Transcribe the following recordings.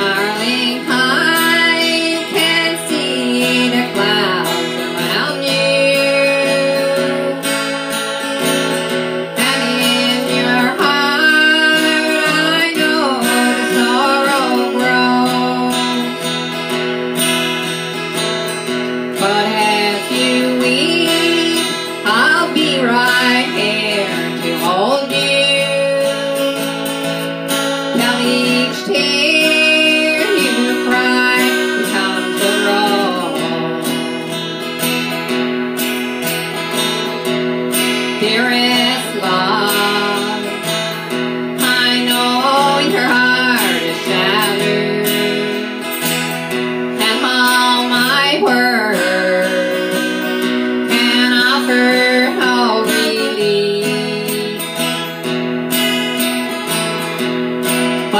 darling I can see the clouds around you. And in your heart I know the sorrow grows. But as you weep? I'll be right here to hold you. Now each tear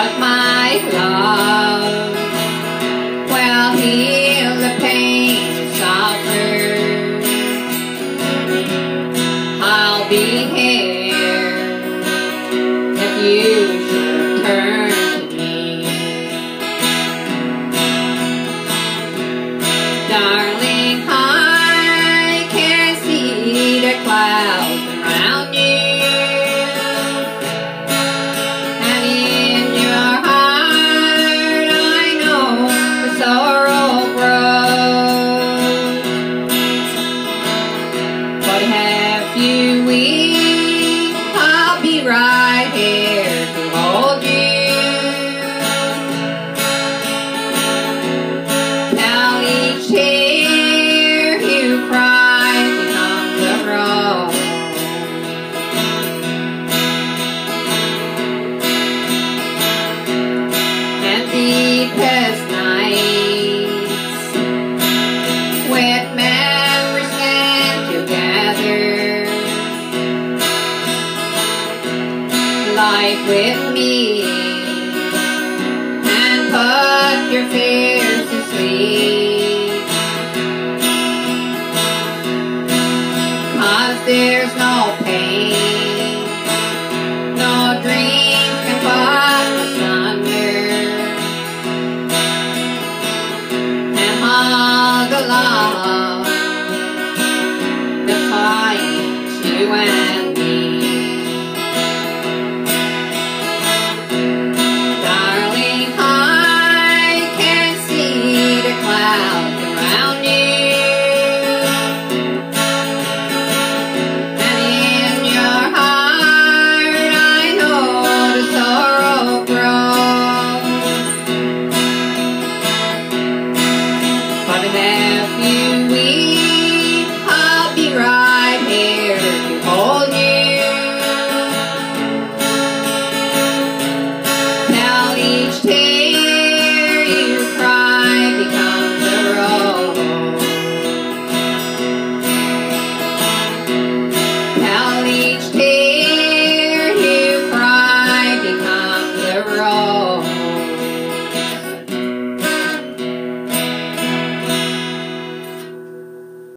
but my love. Well, he have you we? I'll be right here. with me and put your fears to sleep. Cause there's no pain, no dream can part asunder. And all the love the binds she went. there.